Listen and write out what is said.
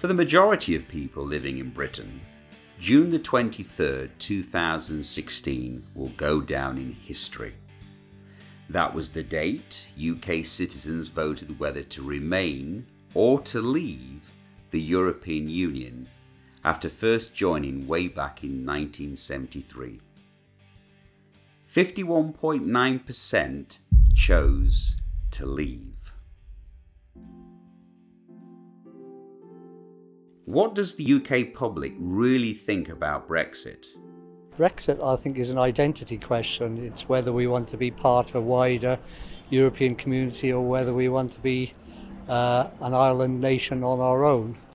For the majority of people living in Britain, June the 23rd, 2016 will go down in history. That was the date UK citizens voted whether to remain or to leave the European Union after first joining way back in 1973. 51.9% chose to leave. What does the UK public really think about Brexit? Brexit, I think, is an identity question. It's whether we want to be part of a wider European community or whether we want to be uh, an island nation on our own.